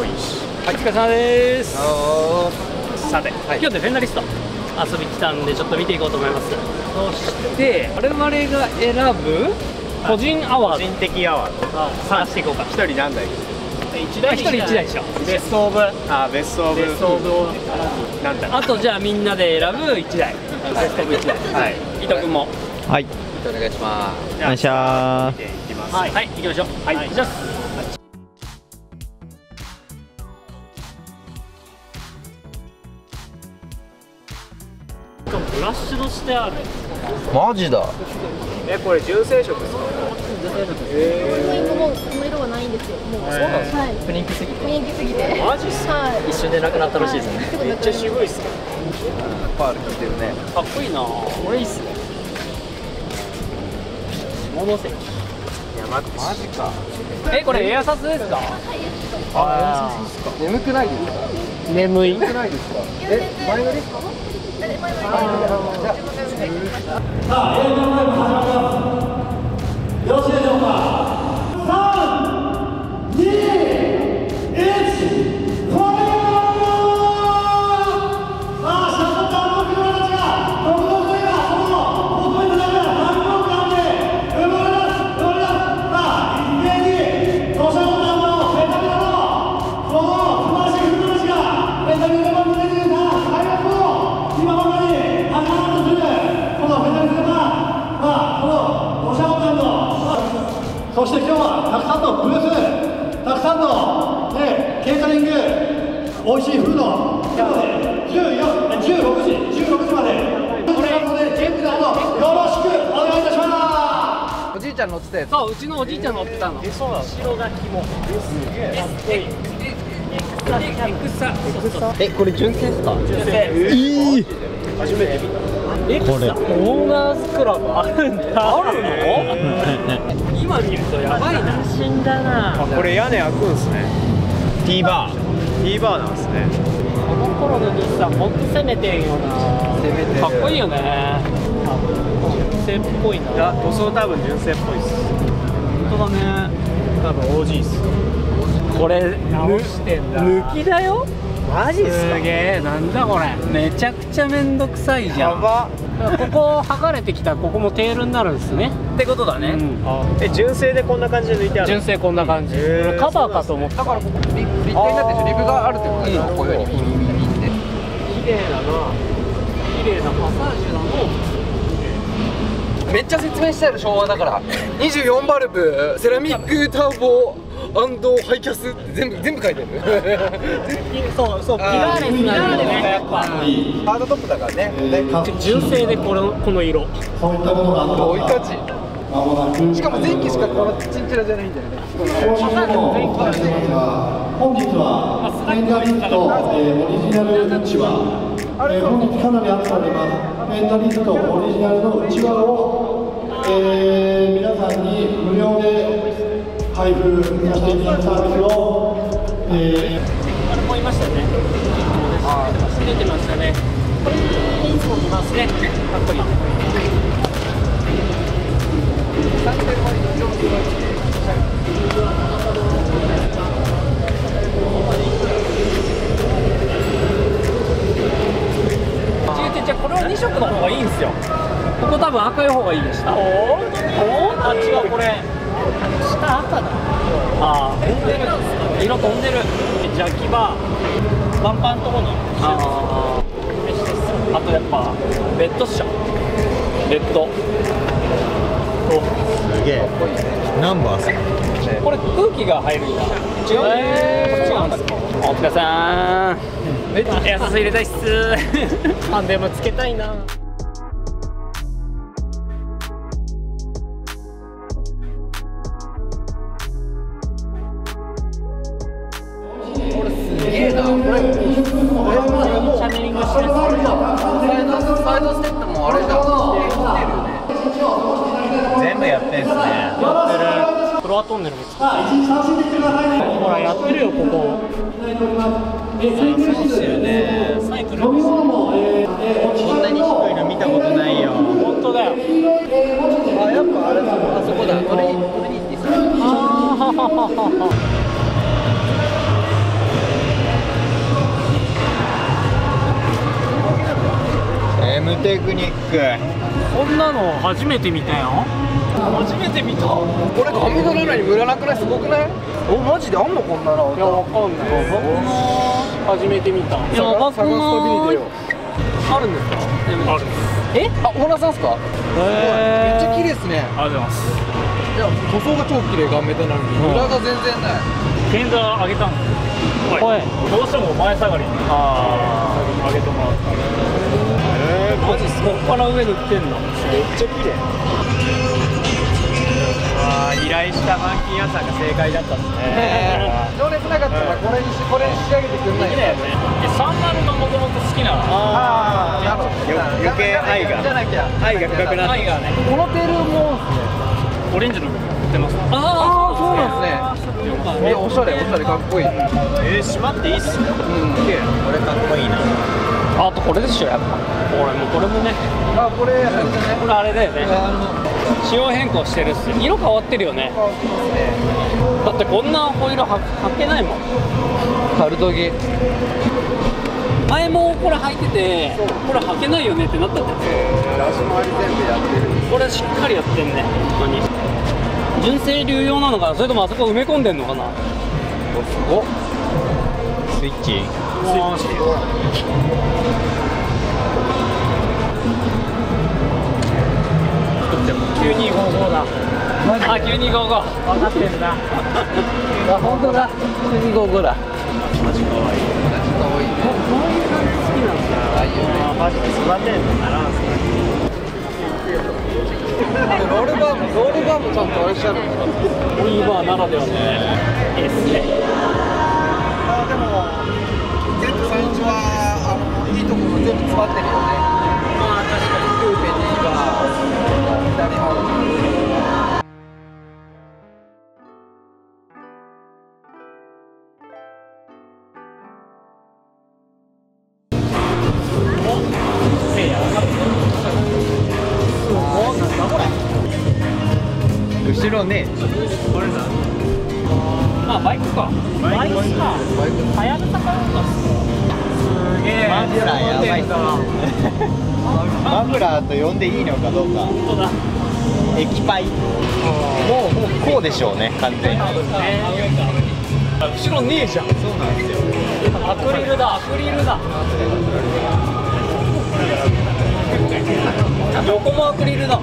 こいいしはい、お疲れ様です。あさて、はい。今日でフェンダリスト遊び来たんでちょっと見ていこうと思います。そして？我々が選ぶ個人アワード。個人的アワード。探していこうか。一人何台？一台。一人一台。でしょ。ベストオブ？あベストオブ。ベストオブ。なんだ？あとじゃあみんなで選ぶ1台。ベストオブ1台。はい。伊藤君も。はい、お願いします。お願いしま見ていきます。はい、はい、行きましょう。はい、じゃあブラッシュドしてあるマジだ。えこれ純正色ですか？この色もこの色はないんですよ。もう、そうなんですはい。プリンクすぎて雰囲気すぎて。マジっすか？はい。一瞬でなくなったらしいですね。はいめっちゃ渋いっすねパール着てるね。かっこいいなこれいいっすね戻せいやマジかえこれエアサスですか？あ眠くないですか？ー眠い眠くないですか？え、前乗り？ですか？前乗り。そのブース、たくさんの、ね、ケータリング、美味しいフード、今日で14 16時、16時まで、これなので、全部どうぞよろしくお願いいたします。おじいちゃん乗ってたやつ。そううちのおじいちゃん乗ってたのえーそうなの後ろが肝すげえかっこいいエクサエクサえ、これ純正ですか。純正いい。初めて見たエクサオーナーズクラブ。あるんだ。あるの？今見るとやばいな。死んだな。あこれ屋根開くんすね。T バ T バーなんですね。この頃の日産ほんと攻めてんよな。攻めてる。かっこいいよね。純正っぽいな。塗装多分純正っぽいっす。本当だね。多分 OG っす。これ直してんだ。抜きだよマジっすか？すげえなんだこれ。めちゃくちゃめんどくさいじゃん。ば。ここ剥がれてきたらここもテールになるんですね。ってことだね、あえ純正でこんな感じで抜いてある純正こんな感じ、へーカバーかと思った。だからここ立体になってるリブがあるってことでしょ。こういうふうにビリビリビリって。綺麗だな。綺麗なパサージュだのめっちゃ説明してある昭和だから。24バルブ、セラミックターボ。ハイキャスって全部全部書いてる。そうそうピラーレスなんでねやっぱハードトップだからね純正でこのこの色そういったものがあった追い勝ち。しかも前期しかこのチンチラじゃないんだよね。今週もお伝えしますが、本日はフェンダリスト、えーオリジナルうちわ、えー本日かなり暑くなります。フェンダリストオリジナルのうちわを、えー皆さんに無料で配布させていただくサー。ビスを、えーあれもいましたね出てましたねいつも見ますねかっこいい違う違う違うこれは2色の方がいいんですよ。ここ多分赤い方がいいでしたおおあ違うこれ下赤だああ飛んでる色飛んでるジャッキバーワンパンとこのああとやっぱベッドっしょベッドすげえ。ナンバーさ。これ空気が入るんだ違うえー、違うんですかお疲れさんめっちゃ安入れたいっすあでもつけたいなすげえな。これ。チャネリングしてるサイドサイドステップもあれじゃん。全部やってんすねフロアトンネルも作ってるほらやってるよここですよね。サイクルですこんなに低いの見たことないよ。本当だよ。あやっぱあれだあそこだ。トレトレニティさ。ああ M テクニック。こんなの初めて見たよ。初めて見た。これ髪の裏にムらなくない？すごくない？おマジであんのこんなの。いやわかんない。僕も初めて見た。いや僕探すも旅に出よう。あるんですか？あるえ？あオーナーさんっすかめっちゃ綺麗ですね。ありがとうございますいや塗装が超綺麗ガンメタなのにムラが全然ない。天座上げたんですはい。どうしても前下がりに。あ上げてもらったえー、マジそっから上塗ってんの？めっちゃ綺麗あー依頼した板金屋さんが正解だったんですね。情熱なかったらこれにしこれに仕上げてくんないよね。サンマルがもともと好きなああなるほど。よ余計愛がじゃなきゃ愛が深くなって。このテールもオレンジの部分。売ってますあああそうなんですね。えおしゃれおしゃれかっこいい。えー、閉まっていいっすね。うんこれかっこいいな。あとこれでしょやっぱ。これもこれもね。あこれあれだね。これあれだよね。あの仕様変更してるっすよ色変わってるよね。変わってますねだってこんなホイールは履けないもん。カルトギ前もこれ履いててこれ履けないよねってなったんだよ足回り全部やって。るこれしっかりやってんね本当に。純正流用なのかな？それともあそこ埋め込んでんのかな？すごっ。スイッチ9255だあ9255分かってんだあ本当だ9255だマジかわいいかわいいねこういう感じ好きなんだああいうねマジで育てるの？ならんすねロールバーもロールバーもちゃんとあれしてあるんですかオリーバーならではねいいっすねあでも Z31 はあの？いいところ全部詰まってるよねまあ確かにクーペには左ハせいや分かっておなんだこれ後ろね。これなまあバイクか。バイクか。はやぶさかなんか。すげえ。マフラーやばいっす。ねマフラーと呼んでいいのかどうか液パイもうもうこうでしょうね完全に。後ろねえじゃん。そうなんですよ。アクリルだアクリルだ。横もアクリルだ。へ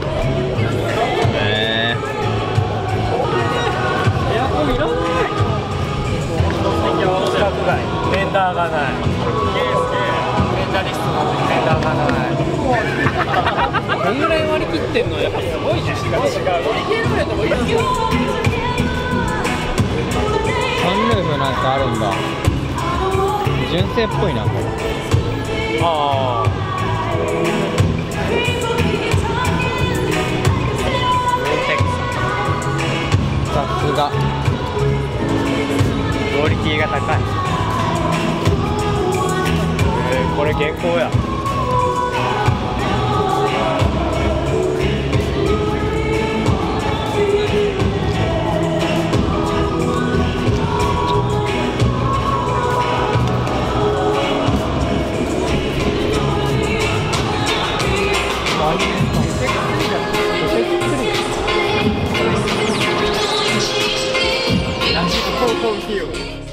えエアコンいらない。規格外フェンダーがない。フェンダリストなんでフェンダーがない。こんぐらい割り切ってんのやっぱすごいね違う違うサンルームなんかあるんだ。純正っぽいなこれ。ああさすが。クオリティが高い。えー、これ原稿や you.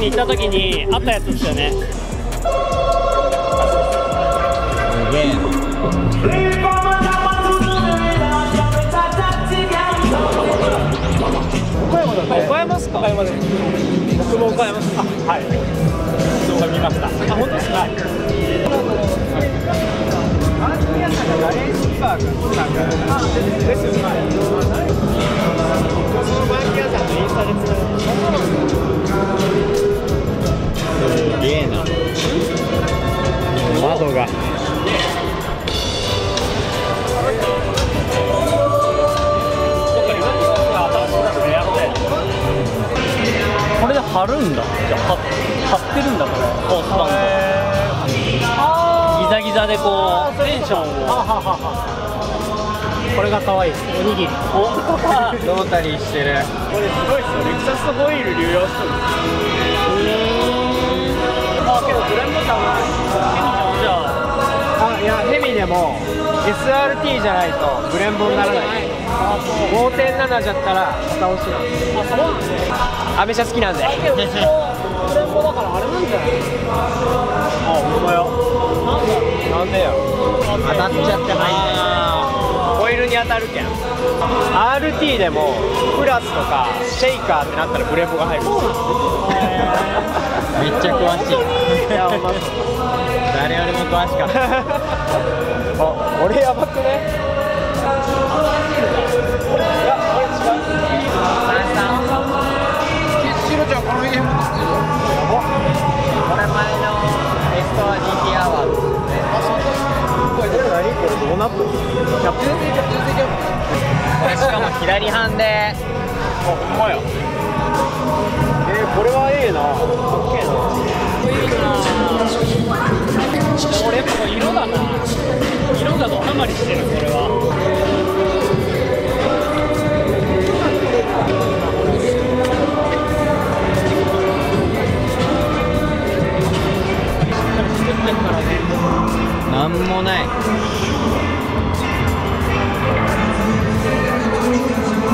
に行った時にあったやつですよね。すげえな岡山です。か？岡山です。僕も岡山ですあはい動画見ましたあ本当ですか？すげえな窓がどっか？に何か？新しいのやってこれで貼るんだ。じゃあ貼貼ってるんだこれ。コースバンド。ギザギザでこうテンションを。これが可愛い。ですおにぎり。ロータリーしてる。これすごいっすよ。レクサスホイール流用してる。あけどブレンドじゃないじゃああいやヘミでも SRT じゃないとブレンボにならない。5.7じゃったら下押しなんですあそうなんですねアメ車好きなんで。レンボだからあれなんじゃないあほんまよ。なんでよ。当たっちゃってない。ホイールに当たるけん。RT でもプラスとかシェイカーってなったらブレンボが入る。めっちゃ詳しい。いやほんま誰よりも詳しかった。あ俺やばくね？いや俺違うシロちゃんこの家もこれ前のエストア GT アワードこれこれ何これどうなってるキャプテンキャプテンキャプテンしかも左半であほんまやえー、これはええな。かっけえな俺やっぱこれ色だな。色がドハマりしてるこれは。からねなんもない。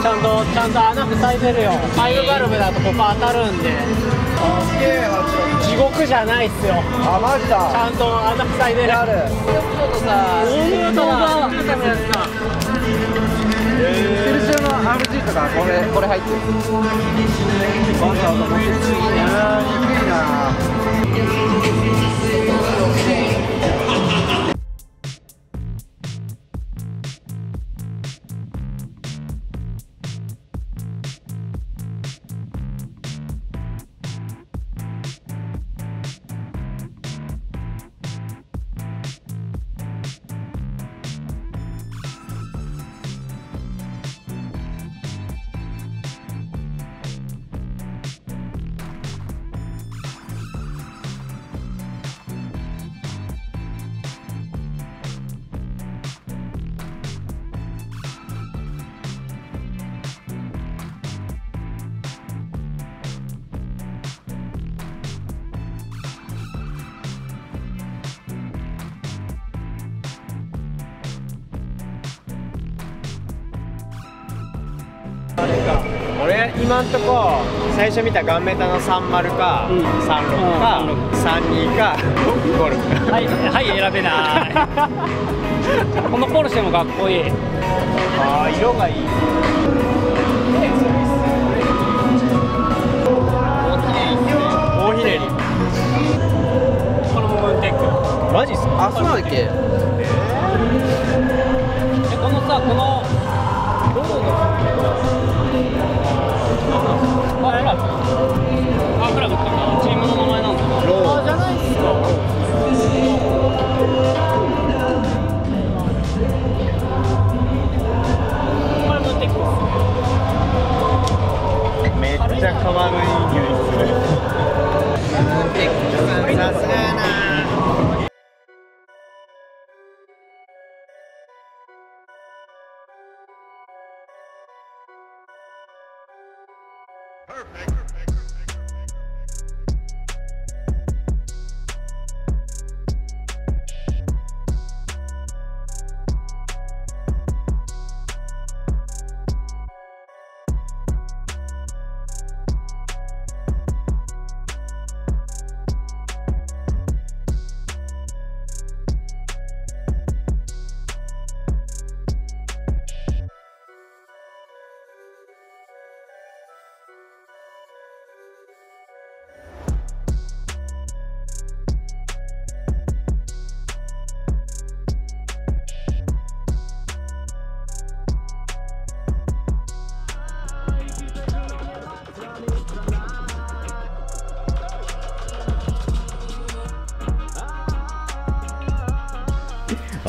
ちゃんとちゃんと穴塞いでるよ。ファイブバルブだとここ当たるんで。地獄じゃないっすよ。あマジちだゃんと穴塞いでる。ある。本当だ。セルシオの RG とかこれこれ入ってる。わざわざ持ってきすぎな。低いな今んとこ最初見たガンメタの30か、うん。36か、うん。32か ゴルフ。はい、はい、選べない。このポルシェもかっこいい。ああ色がいい。大ひねり。この部分テック。マジっすか？あそうなんだっけ？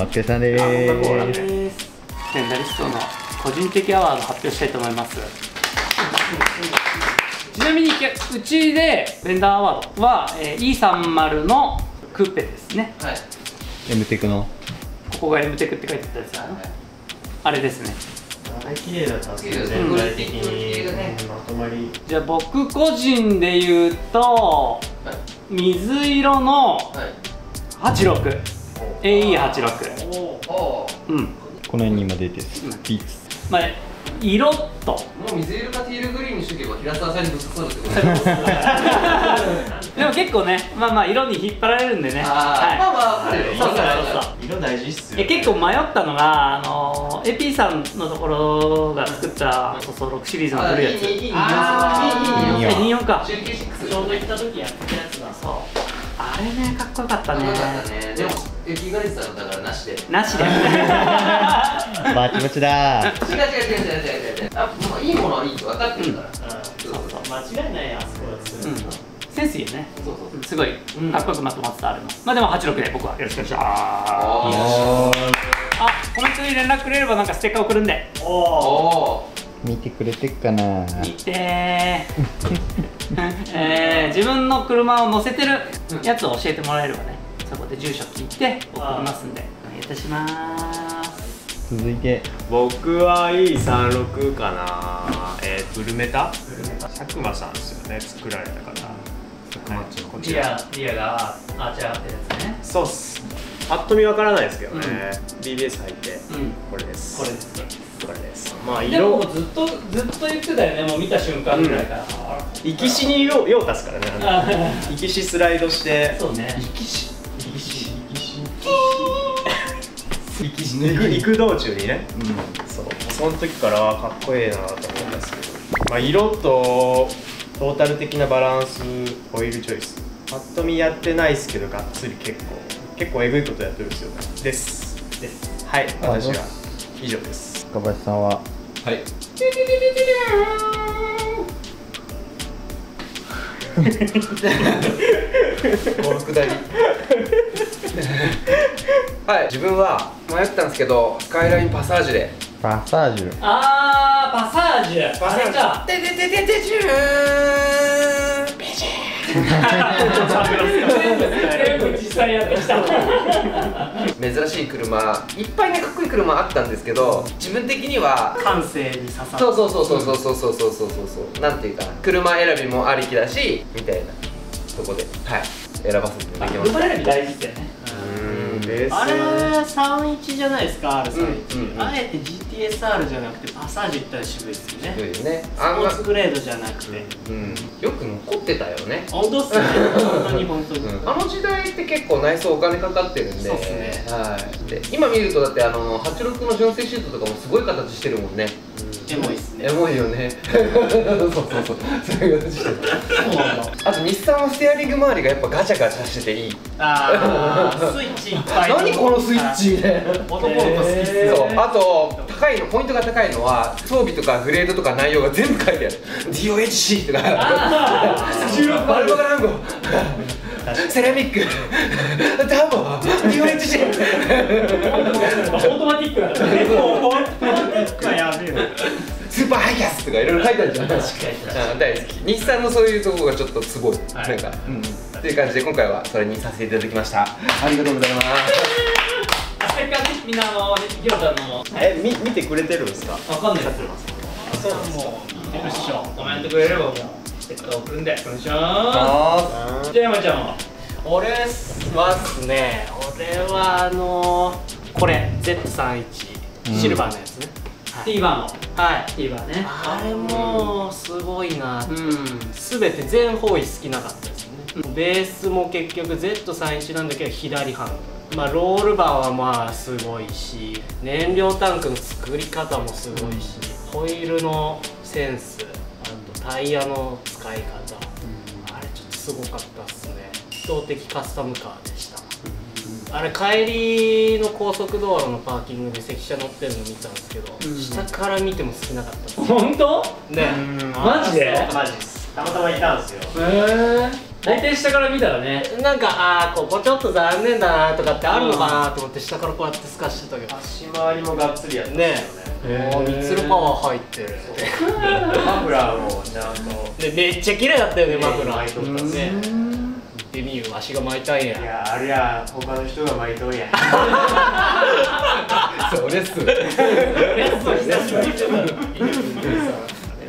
疲れさんでーす。ですメンダリストの個人的アワード発表したいと思います。ちなみにうちでベンダーアワードは、えー、E30 のクーペですね。はい。M テクの？ここが M テクって書いてあったやつだなあれですね。綺麗だったんですけど全体的にまとまりじゃあ僕個人で言うと水色のはい。86 AE86 おーうん。この辺に今出てるビーツまあ色と。もう水色かティールグリーンにしとけば平沢さんにぶつかるってことでも結構ねまあまあ色に引っ張られるんでね。あーまあはまああるよ。いそうそうそうそう。色大事っすよいや結構迷ったのがあの AP さんのところが作ったそうそう6シリーズの古いやついいいいいいあーいいよ24か中継6ちょうど行った時やってたやつだそうあれねかっこよかったね。よかったねでも雪ガリさんだからなしで。違う違うなしで。バチバチだ。ー違う違う違う違う違う。あもういいものはいいって分かってるから。そうそう間違いないあそこはうん。センスいいよね。そうそうすごい。かっこよくまとまってたあれもまあでも86で僕は。よろしくお願いします。ああコメントに連絡くれればなんかステッカー送るんで。ー。お見てくれてっかな。見てー。えー自分の車を乗せてるやつを教えてもらえればねそこで住所聞いて送りますんでお願いいたします。続いて。僕は E36 かな。えー、ブルメタ？佐久間さんですよね作られた方。佐久間町のこちら。リアがアーチ上がってるやつね。そうっす。ぱっと見わからないですけどね、BBS 入って。うん。これです。これですまあでも色。ずっとずっと言ってたよねもう見た瞬間ぐらいから、生き死に用用足すからね生き死スライドして。そうね。生き死。生き死。生き死。生き死。行く行く道中にね、そうその時からかっこええなと思うんですけど、まあ、色とトータル的なバランスオイルチョイスぱっと見やってないですけどがっつり結構結構えぐいことやってるんですよですですはい私は以上です岡林さんははい。このくだりはい。自分は迷ったんですけどスカイラインパサージュで。パサージュ。あーパサージュ。パサージュ。あでででででジュー 珍しい車いっぱいねかっこいい車あったんですけど自分的には感性に刺さったそうそうそうそうそうそうそうそうそうそう。なんていうか車選びもありきだしみたいなとこではい。選ばせていただきました。車選び大事だよね。うんです。あれ31じゃないですか R31、うんうんうん。あえて GTSR じゃなくてパサージュ行ったら渋いですよね。そうですね。スポーツグレードじゃなくて。うん。よく残ってたよね。本当っすね。本当に本当に、あの時代って結構内装お金かかってるんで。そうっすね。はい、で今見るとだってあの86の純正シートとかもすごい形してるもんねエモいっすね。エモいよね。そうそうそう。そういう形してあと日産はステアリング周りがやっぱガチャガチャしてていい。あースイッチいっぱい 何このスイッチ男の子好きっすそう。よあと高いのポイントが高いのは装備とかグレードとか内容が全部書いてある。DOHC とかバルバランゴセラミック。ダボ DOHC オートマティックだ。からねやべえよスーパーハイキャスとかいろいろ書いてあるじゃん。確かに。大好き。日産のそういうところがちょっとすごい、なんか、うん、っていう感じで今回はそれにさせていただきました。ありがとうございます。みんなあのヒロちゃんの。えみ見てくれてるんですか？わかんないそうもう。いるっしょコメントくれればもうステッカー送るんでお願いします。じゃあ山ちゃんは？俺はっすね。俺はあのー、これ Z31 シルバーのやつね、ティーバーの。はい。ティーバーね。あれもすごいな。うん。全て全方位好きなかったですよね、ベースも結局 Z31 なんだけど左ハンドルまあロールバーはまあすごいし燃料タンクの作り方もすごいし、ホイールのセンスタイヤの使い方、あれちょっとすごかったっすね。標的カスタムカーでした、あれ帰りの高速道路のパーキングで関車乗ってるの見たんですけど、下から見ても少なかったです。本当？ね。マジで？マジです。たまたまいたんですよ。へえ大体下から見たらね。なんかああここちょっと残念だなとかってあるのかなと思って下からこうやって透かしてたけど足回りもがっつりやったねミツルパワー入ってるマフラーもちゃんとでめっちゃ綺麗だったよねマフラ巻いとったーね。行ってみるわしが巻いたんや。いやあれや他の人が巻いとんや。それっす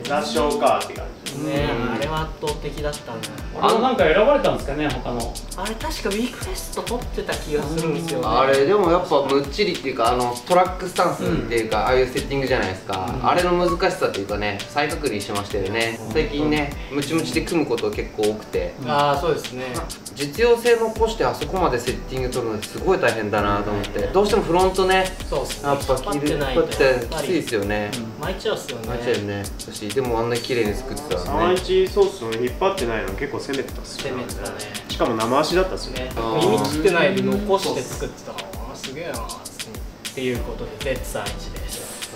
雑賞かって感じね。あれは圧倒的だったね。あのなんか選ばれたんですかね他の。あれ確かウィークフェスト撮ってた気がするんですよね。あれでもやっぱむっちりっていうかあのトラックスタンスっていうか、ああいうセッティングじゃないですか、あれの難しさっていうかね再確認しましたよね、最近ねムチムチで組むこと結構多くて。ああそうですね実用性残してあそこまでセッティング取るのすごい大変だなと思って。どうしてもフロントねそうっすね。やっぱ切る引ってきついですよね。巻いちゃうっすよね。巻いちゃうよね私でもあんなに綺麗に作ってたらね。31ソースの引っ張ってないの結構攻めてたっすよ攻めてたね。しかも生足だったっすよね。あー。耳切ってないで残して作ってたかすげえなーって。いうことで絶賛1です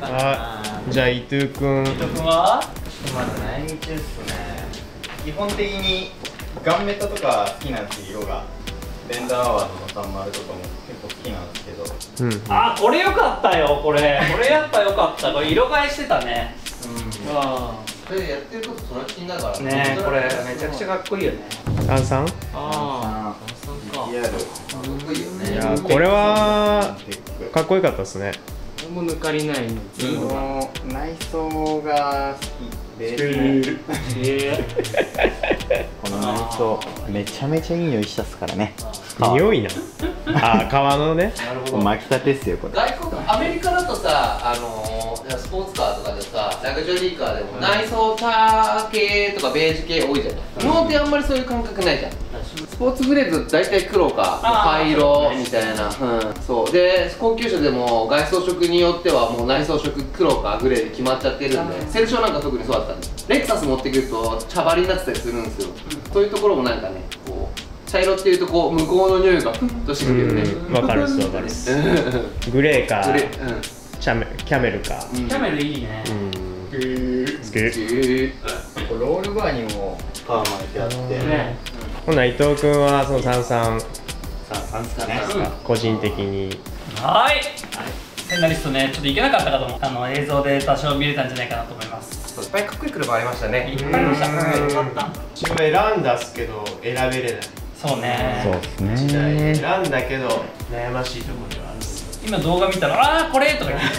はい。じゃあ伊藤君。伊藤君は？まだ悩み中っすね。基本的にガンメタとか好きなんですよ色がレンダーアワードの30とかも結構好きなんですけど。うん。あこれよかったよこれ。これやっぱよかった。これ色替えしてたね。それやってることトラッキンだからうんねこれめちゃくちゃかっこいいよね。炭酸ああさんか。いいよねいやこれはかっこよかったですね。俺も抜かりないの内装が好きベースもえ この内装めちゃめちゃいい匂いしたっすからね。匂いな。あ革のね。巻きたてっすよこれ外国アメリカだとさあのースポーツカーとかでさラグジュアリーカーでも内装茶系とかベージュ系多いじゃない日本ってあんまりそういう感覚ないじゃん。スポーツグレード大体黒か灰色みたいな、うん、そう。で高級車でも外装色によってはもう内装色黒かグレーで決まっちゃってるんでセルショーなんか特にそうだったんですレクサス持ってくると茶張りになってたりするんですよ。そういうところもなんかねこう茶色っていうとこう向こうの匂いがふっとしてくるよね。うん。わかるっすわかるっす。グレーかグレーチャメキャメルか。うん。キャメルいいね。うん。好きえロールバーにもパー巻いてあってねほな伊藤君はその炭酸さあなんすかね。個人的に。はい。センナリストねちょっといけなかったかと思う。あの映像で多少見れたんじゃないかなと思います。いっぱいかっこいい車ありましたね。いっぱいありました。かった自分選んだっすけど選べれない。そうね。そうっすね。選んだけど悩ましいところではある今動画見たら「ああこれ!」とか言って。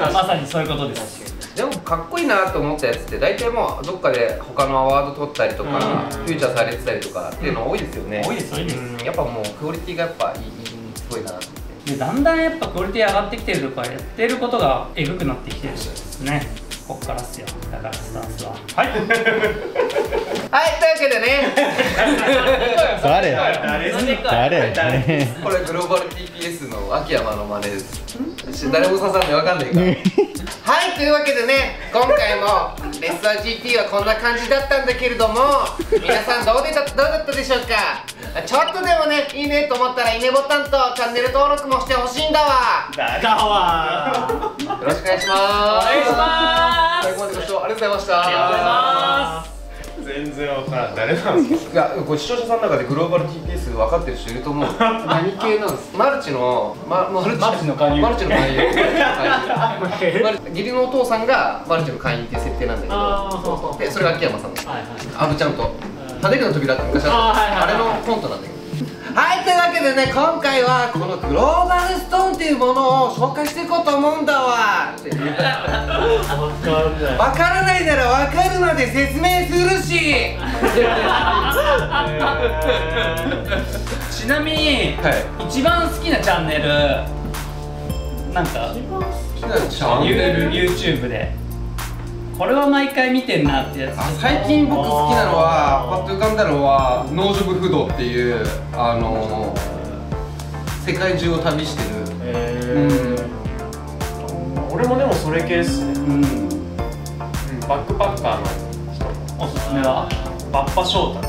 まさにそういうことですでもかっこいいなと思ったやつって大体もうどっかで他のアワード取ったりとか、うん。フューチャーされてたりとかっていうの多いですよね、多いです多いですうん。やっぱもうクオリティがやっぱいいいいすごいなと思って。でだんだんやっぱクオリティ上がってきてるとかやってることがエグくなってきてるんですね。こっからっすよ。だからスタンスは。はい はいというわけでね。誰？誰？誰？これグローバル TPS の秋山の真似です。誰も刺さんない。わかんないから。はいというわけでね今回もレッサー GT はこんな感じだったんだけれども皆さんどうでたどうだったでしょうか？ちょっとでもねいいねと思ったらいいねボタンとチャンネル登録もしてほしいんだわ。だわ。ーよろしくお願いします。お願いします。最後までご視聴ありがとうございました。ありがとうございます全然わからん。誰なんですか？いやこれ視聴者さんの中でグローバル TPS 分かってる人いると思う。何系なんですマルチの、ま、マルチマルチの勧誘。マルチの勧誘。義理のお父さんがマルチの会員っていう設定なんだけど。そうそう。でそれが秋山さんのはいはい。アブちゃんと「跳ねるの扉」って昔あった。あーはいはいはい。あれのコントなんだけどはいというわけでね今回はこのグローバルストーンっていうものを紹介していこうと思うんだわって。わからないならわかるまで説明するし。ちなみに、は一番好きなチャンネルなんか？チャンネル？YouTube でこれは毎回見てんなってやつ。あ最近僕好きなのはパッと浮かんだのは農場部不動っていうあの世界中を旅してる。俺もでもそれ系っすね、うん。バックパッカーの人おすすめは？バッパ翔太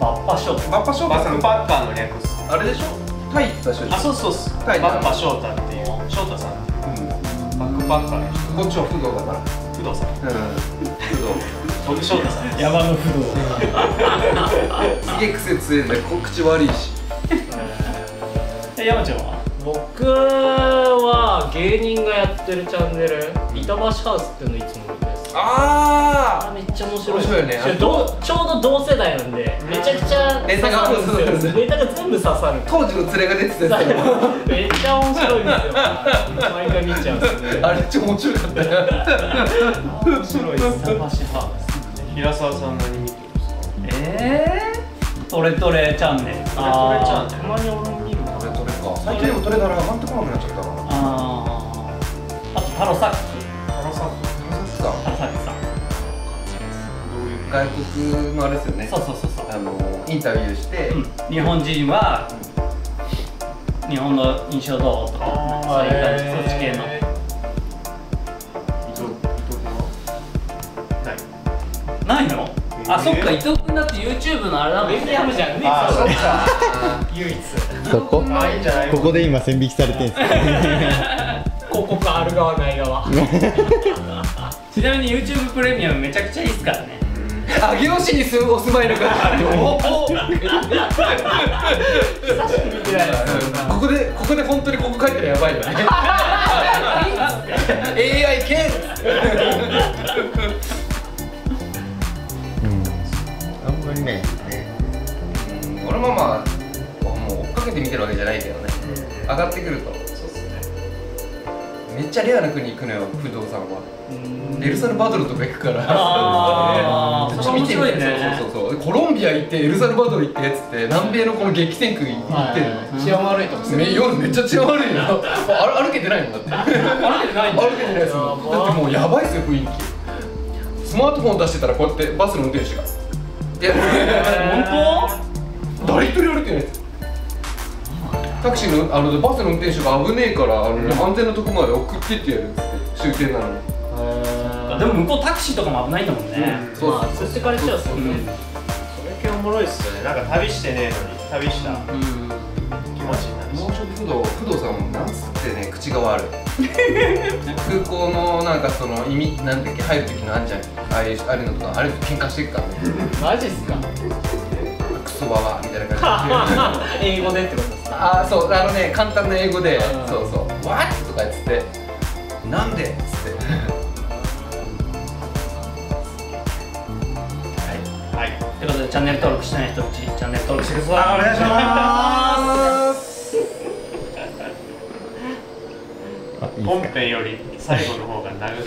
バッパショーバッパ翔バ太さんックパッカーの略っす。あれでしょ？タイ行ってた人あそうそうっすはいバッパ翔太っていう翔太さんっていう。バックパバッカーの人。こっちは不動だから不動さんうん。不動僕翔太さん山の不動。すげえ癖強いんだよ。口悪いし。え山ちゃんは？僕は芸人がやってるチャンネル板橋ハウスっていうのいつも見てああめっちゃ面白い。面白いよね。ちょうど同世代なんでめちゃくちゃネタが刺さるんですよ。ネタが全部刺さる当時の連れが出てたやつめっちゃ面白いんですよ。毎回見ちゃうんですねあれ超面白かったよ。面白い。です板橋ハウス平沢さん何見てるんですか？えー、トレトレチャンネル。あトレチャンネル。たまに俺も見るなトレトレか。最近でもトレから上がってこなくなっちゃったなあー。あとタロサッさタロサックさん外国のあれですよね。そうそうそうそう。あのインタビューして、うん。日本人は日本の印象どうとかそういう感じそっち系の。伊藤伊藤君は？ない。ないの？あそっか伊藤君だって YouTube のあれだもんプレミアムじゃんね。唯一。ここここで今線引きされてるんです広告 ある側ない。側ちなみに YouTube プレミアムめちゃくちゃいいっすからね。上尾市に住むお住まいの方。おお。ここでここで本当にここ書いたらやばいよね。AI 系あんまりねうん。俺もまあもう追っかけて見てるわけじゃないけどね。上がってくるとめっちゃレアな国行くのよ不動産は。エルサルバドルとか行くから。あー。めっちゃ見てるそれ面白いね。そうそうそうコロンビア行ってエルサルバドル行ってっつって南米のこの激戦区行ってるの。治安悪いとこめ夜めっちゃ治安悪いよ。あ歩けてないもんだって。歩けてない歩けてないですもん。だってもうやばいっすよ雰囲気。スマートフォン出してたらこうやってバスの運転手が。いや 本誰タクシーのあのバスの運転手が危ねえからあの、安全なとこまで送ってってやる。って終点なのに。当でも向こうタクシーとかも危ないんだもんね、そうまあ釣ってかれちゃうっすよね。それ系おもろいっすよね。なんか旅してねえのに旅した。気持ちになるし。もうちょっと不動不動さんもなんつってね口が悪い。空港のなんかその意味なんだっけ入る時のあんじゃん。ああいうあれのとかあれと喧嘩してるからね。マジっすか？クソババアみたいな感じで英語でってことですかああそうあのね簡単な英語でそうそう「What?」とか言って「なんで?」っつってはいということでチャンネル登録してない人うちチャンネル登録してくださいお願いします本編より最後の方が長かった